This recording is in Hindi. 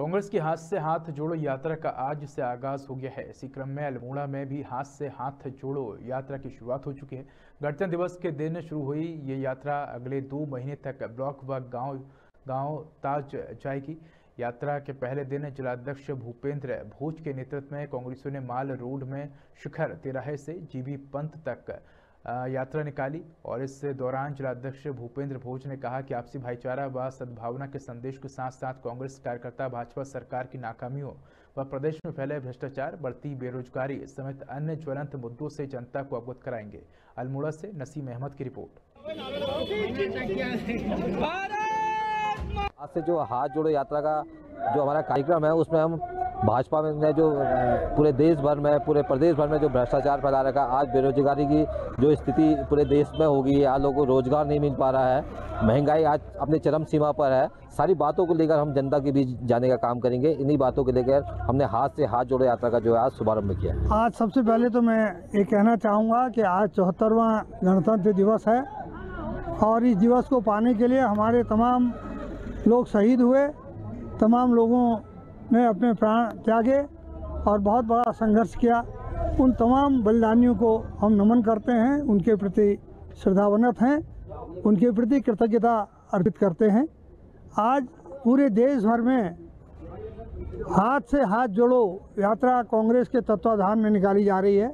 कांग्रेस की हाथ से हाथ जोड़ो यात्रा का आज से आगाज़ हो गया है। इसी क्रम में अल्मोड़ा में भी हाथ से हाथ जोड़ो यात्रा की शुरुआत हो चुकी है। गणतंत्र दिवस के दिन शुरू हुई ये यात्रा अगले दो महीने तक ब्लॉक व गाँव गाँव ताज जाएगी। यात्रा के पहले दिन जिलाध्यक्ष भूपेंद्र भोज के नेतृत्व में कांग्रेसियों ने माल रोड में शिखर तिराहे से जीबी पंत तक यात्रा निकाली और इस दौरान जिलाध्यक्ष भूपेंद्र भोज ने कहा कि आपसी भाईचारा व सद्भावना के संदेश के साथ साथ कांग्रेस कार्यकर्ता भाजपा सरकार की नाकामियों व प्रदेश में फैले भ्रष्टाचार बढ़ती बेरोजगारी समेत अन्य ज्वलंत मुद्दों से जनता को अवगत कराएँगे। अल्मोड़ा से नसीम अहमद की रिपोर्ट। आज से जो हाथ जोड़ो यात्रा का जो हमारा कार्यक्रम है उसमें हम भाजपा में जो पूरे देश भर में, पूरे प्रदेश भर में जो भ्रष्टाचार फैला रखा, आज बेरोजगारी की जो स्थिति पूरे देश में होगी आज लोगों को रोज़गार नहीं मिल पा रहा है। महँगाई आज अपने चरम सीमा पर है। सारी बातों को लेकर हम जनता के बीच जाने का काम करेंगे। इन्हीं बातों को लेकर हमने हाथ से हाथ जोड़ो यात्रा का जो है आज शुभारंभ किया आज सबसे पहले तो मैं ये कहना चाहूँगा कि आज चौहत्तरवा गणतंत्र दिवस है और इस दिवस को पाने के लिए हमारे तमाम लोग शहीद हुए, तमाम लोगों ने अपने प्राण त्यागे और बहुत बड़ा संघर्ष किया। उन तमाम बलिदानियों को हम नमन करते हैं। उनके प्रति श्रद्धावनत हैं। उनके प्रति कृतज्ञता अर्पित करते हैं। आज पूरे देश भर में हाथ से हाथ जोड़ो यात्रा कांग्रेस के तत्वाधान में निकाली जा रही है।